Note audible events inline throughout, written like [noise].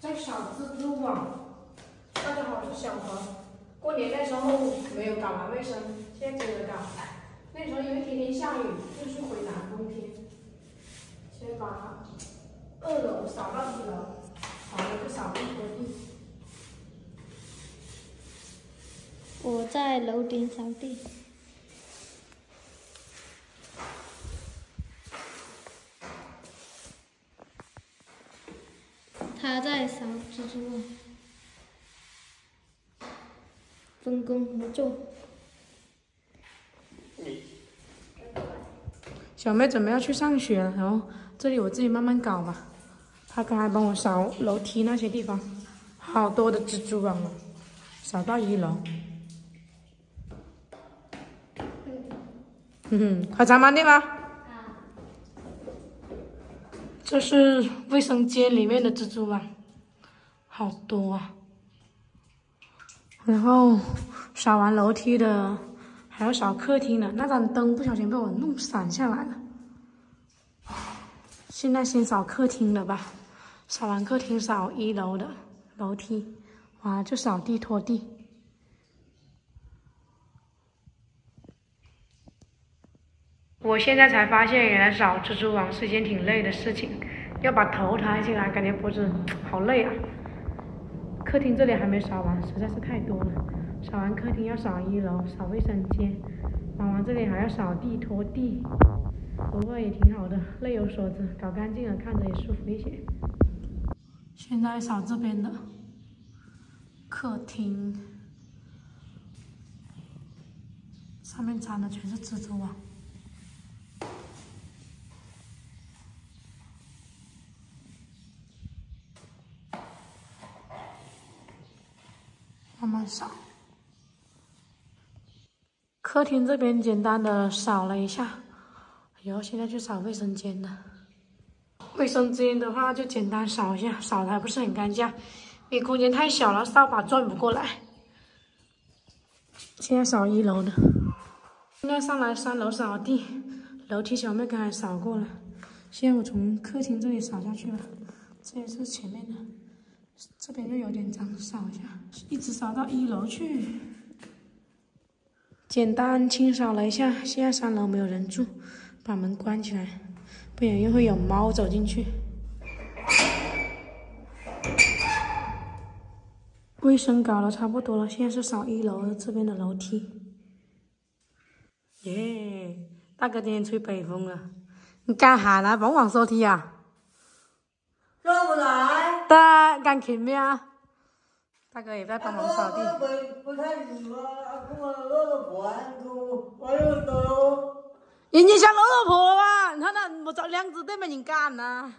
在小蜘蛛网。大家好，我是小何。过年那时候没有搞完卫生，现在接着搞。那时候因为天天下雨，就是回南冬天。先把二楼扫到一楼，好了就扫地拖地。我在楼顶扫地。他在扫蜘蛛网，分工合作。小妹准备要去上学了，然后这里我自己慢慢搞吧。她刚才帮我扫楼梯那些地方，好多的蜘蛛网啊，扫到一楼。嗯哼，快擦慢点吧。这是卫生间里面的蜘蛛网，好多啊。然后扫完楼梯的，还要扫客厅的。那盏灯不小心被我弄散下来了。现在先扫客厅的吧，扫完客厅扫一楼的楼梯，完了就扫地拖地。我现在才发现，原来扫蜘蛛网是一件挺累的事情，要把头抬起来，感觉脖子好累啊。客厅这里还没扫完，实在是太多了。扫完客厅要扫一楼，扫卫生间，扫完这里还要扫地拖地。不过也挺好的，累有所指，搞干净了，看着也舒服一些。现在扫这边的客厅，上面粘的全是蜘蛛网。慢扫，客厅这边简单的扫了一下，然后现在去扫卫生间了。卫生间的话就简单扫一下，扫的还不是很干净，因为空间太小了，扫把转不过来。现在扫一楼的，现在上来三楼扫地，楼梯小妹刚才扫过了，现在我从客厅这里扫下去了，这也是前面的。这边又有点脏，扫一下，一直扫到一楼去。简单清扫了一下，现在三楼没有人住，把门关起来，不然又会有猫走进去。卫生搞得差不多了，现在是扫一楼这边的楼梯。耶，大哥今天吹北风了，你干哈呢？往往楼梯啊？热不来。对，干勤咩啊？大哥也在帮忙扫地。人家想老老婆啊，你看那没找两只对没人干呐。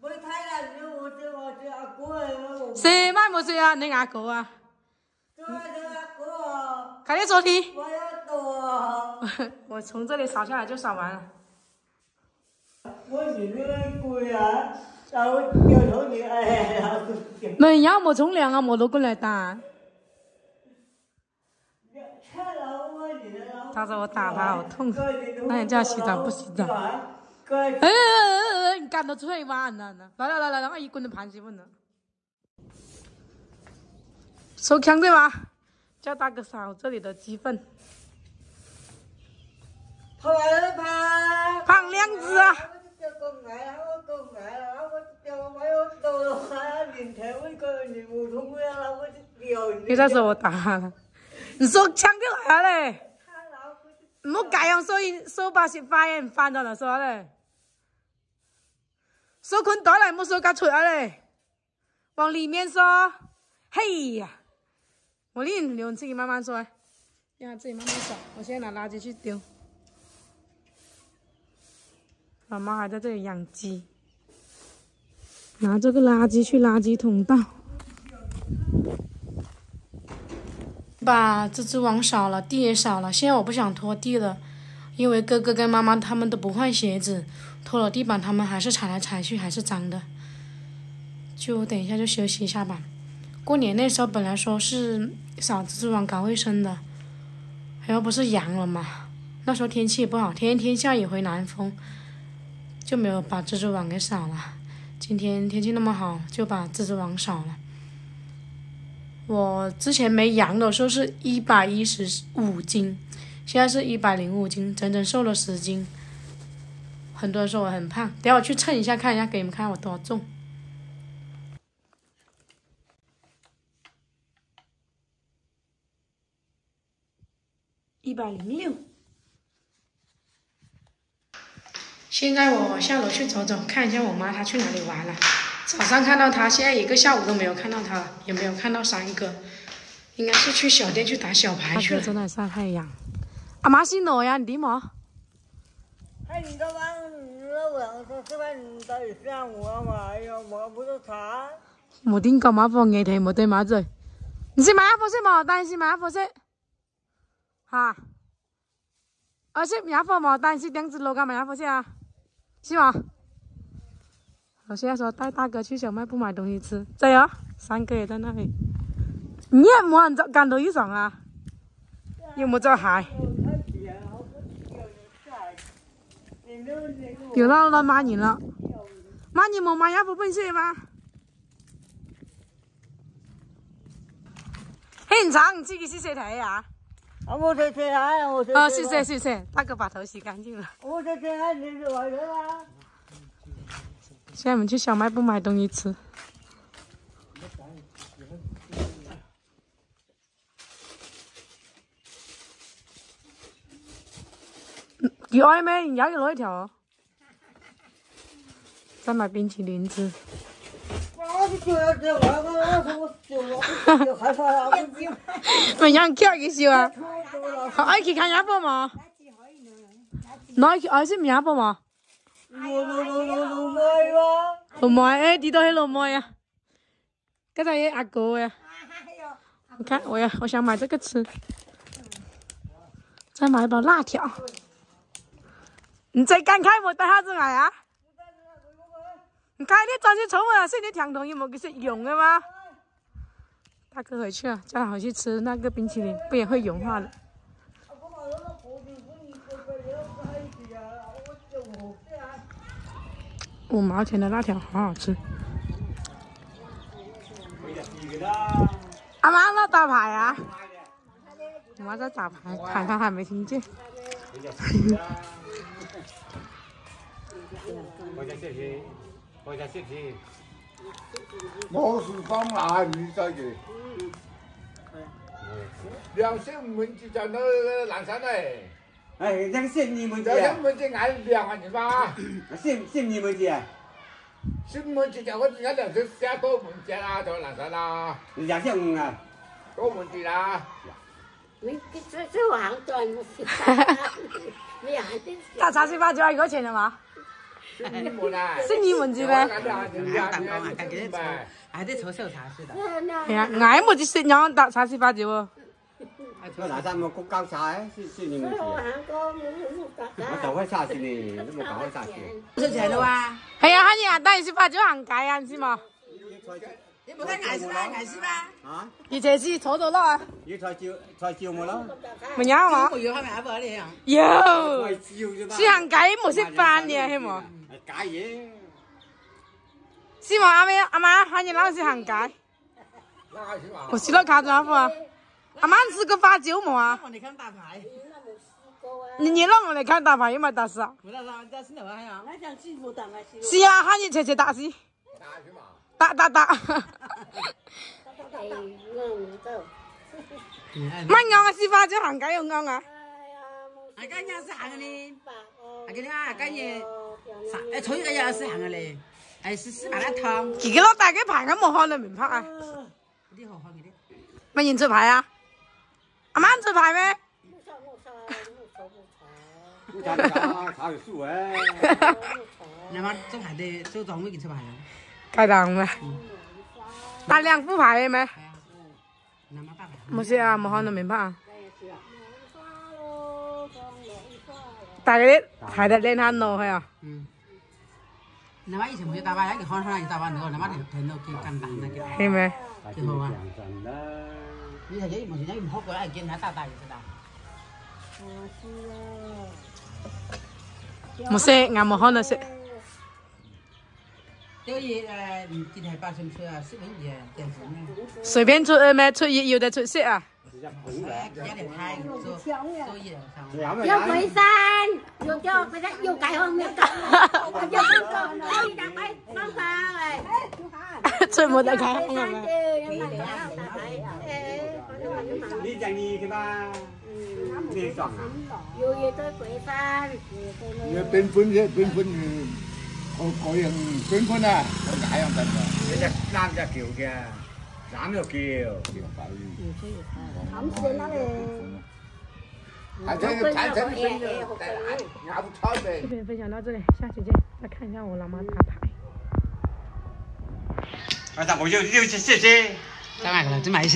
不太我这我这阿哥哎。谁买没谁啊？你阿哥啊？这这阿哥。快点扫地。我要抖。我从这里扫下来就扫完了。我是那个鬼啊！然后掉头你哎呀！没要没冲凉啊，没都过来打。他说我打他好痛，那你叫他洗澡不洗澡？哎哎哎！你干到最晚了呢！来来来来来，我一滚都盘起问了。收枪对吗？叫大哥扫这里的鸡粪。胖两只啊！你再说我打了，你说枪就来了嘞，唔好咁样所以手把是发炎翻到了说嘞，手捆袋来冇手夹出来嘞，往里面说，嘿呀，我令你自己慢慢说，让他自己慢慢扫，我现在拿垃圾去丢。老妈还在这里养鸡，拿这个垃圾去垃圾桶倒。把蜘蛛网扫了，地也扫了。现在我不想拖地了，因为哥哥跟妈妈他们都不换鞋子，拖了地板他们还是踩来踩去，还是脏的。就等一下就休息一下吧。过年那时候本来说是扫蜘蛛网搞卫生的，然后不是阳了嘛？那时候天气也不好，天天下雨回南风。就没有把蜘蛛网给扫了，今天天气那么好，就把蜘蛛网扫了。我之前没阳的时候是一百一十五斤，现在是一百零五斤，整整瘦了十斤。很多人说我很胖，等下我去称一下，看一下给你们看我多重。一百零六。现在我下楼去走走，看一下我妈她去哪里玩了。早上看到她，现在一个下午都没有看到她了，也没有看到三哥，应该是去小店去打小牌去了。正在晒太阳。阿妈姓罗呀，你弟么？哎，你这晚那晚上吃饭到底想我嘛？哎呀，我不是茶。冇點講馬貨嘢題，冇对马嘴。你是買一貨色冇？但是買一貨色。哈？而是買一貨冇？但是兩隻樓幹買一貨色啊？是吗？我现在说带大哥去小卖部买东西吃，加油！三哥也在那里。你也冇人做干到一上啊？有冇做鞋？有啦啦骂人了，骂你冇买一副本色吗？很长，自己洗洗头呀？啊，我在洗啊，我在。哦，谢谢谢谢，大哥把头洗干净了。我在洗啊，你是外头啊？现在我们去小卖部买东西吃。有爱没？你要给我一条。再买冰淇淋吃。没让跳一笑啊！爱去看鸭脖吗？那去爱是鸭脖吗？罗罗罗罗罗麦哇！罗麦哎，地道是罗麦呀。刚才也阿哥呀。你看，我要，我想买这个吃。再买一包辣条。你再敢开冇带啥子来啊？你开你专心出门啊？是你听同意冇给是用的吗？大哥回去了，叫他回去吃那个冰淇淋，不然会融化的。五毛钱的辣条好好吃。阿妈在打牌啊？我妈在打牌，看看还没听见。我在谢谢，我在谢谢。我是放腊鱼在的。两县门子在那个南山嘞。哎，那个县你们两县门子按两万钱吧？县县你们家。县门子在我人家两县下多门子啦，在南山啦。两县五啊。多门子啦。你这这网赚不是？你还真是。打茶水八九一个钱的吗？是你们啊？是你们的呗？还得抽手茶水的。哎呀，俺没得是让打茶水八九哦。那南山么国高茶哎，是是你们的。我就会茶水呢，都冇搞开茶水。收钱了哇？系啊，喊你啊，打一十八九行街啊，是嘛？你冇得挨是吧？挨是吧？啊？你这是错咗啦？要菜椒菜椒冇咯？没有嘛？冇要係假嘢。希望？阿妹阿妈喊你老是行街。我洗了卡子阿夫啊。阿妈吃過花椒冇啊？我哋看打牌。你你让我来看打牌有冇打死啊？冇啦啦，打死你話係啊？我想去不打嘛去。是啊，喊你切切打死。打打打。哎，我走。乜啱啊？是花椒行街又啱啊？阿家嘢是行嘅咧，阿家咧阿家嘢，誒，初一個嘢是行嘅咧，係是是麻辣燙。自己攞大嘅牌咁冇看到名牌啊？啲好好嘅啲。乜人做牌啊？阿媽做牌咩？查查查有數誒。你媽做牌的做莊會見出牌啊？開檔咩？打兩副牌嘅咩？係啊。你媽打牌。冇事啊，冇看到名牌啊。大家睇得練下路係啊。嗯。你媽以前冇打牌，一件看看一打牌，你個你媽條條路幾簡單嘅。係咩？幾好啊！你睇睇，冇時間唔好過嚟見下大大嘅知道。冇識，我冇看到識。钓鱼呃，今天八成车啊，四分钱，电视呢。随便出呃咩出熱要得出色啊！哎，加点菜，做做嘢上。要鬼山，vô cho mày đấy vô cày hơn mày. Cày [laughs] vô con cày đặt bay con pha rồi. [laughs] Chơi một đại khái. Không mà đi dành gì thì ba ừ. nghe giọng à? vô về tôi quậy pha nhớ tên phun nhớ tên phun có có những tên phun à? Con gái không tên rồi. Làm ra kiểu kìa. Dám được kiểu. Không xin nó 视频分享到这里，下期见。再看一下我老妈打牌。哎，买，买一些。